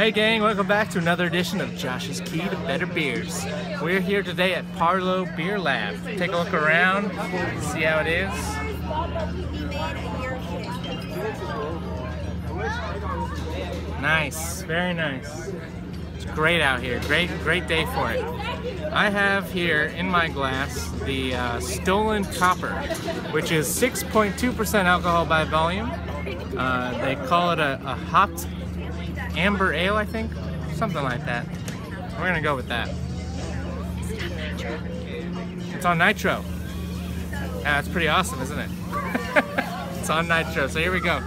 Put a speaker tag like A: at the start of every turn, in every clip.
A: Hey gang, welcome back to another edition of Josh's Key to Better Beers. We're here today at Parleaux Beer Lab. Take a look around, see how it is. Nice, very nice. It's great out here, great, great day for it. I have here in my glass the uh, Stolen Copper, which is 6.2% alcohol by volume. Uh, they call it a, a hopped amber ale, I think, something like that. We're gonna go with that. It's on nitro. Yeah, that's pretty awesome, isn't it? it's on nitro. So here we go.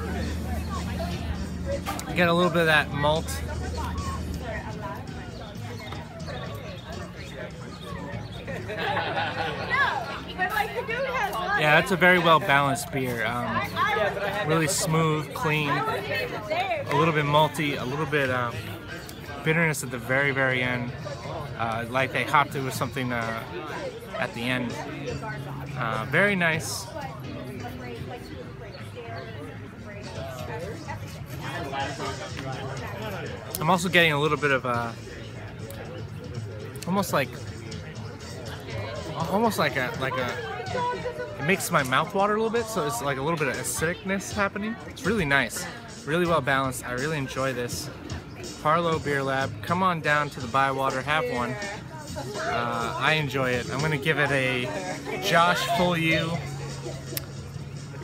A: Get a little bit of that malt. Yeah, it's a very well balanced beer. Um, really smooth, clean, a little bit malty, a little bit um, bitterness at the very, very end. Uh, like they hopped it with something uh, at the end. Uh, very nice. I'm also getting a little bit of uh, almost like almost like a like a it makes my mouth water a little bit so it's like a little bit of acidicness happening. It's really nice really well balanced. I really enjoy this. Parleaux Beer Lab come on down to the Bywater have one. Uh, I enjoy it. I'm gonna give it a Josh full U.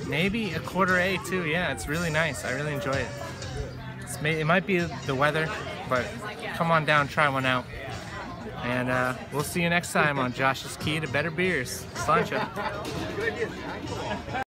A: Maybe a quarter A too. Yeah it's really nice. I really enjoy it. It might be the weather but come on down try one out and uh, we'll see you next time on Josh's Key to Better Beers. Sláinte.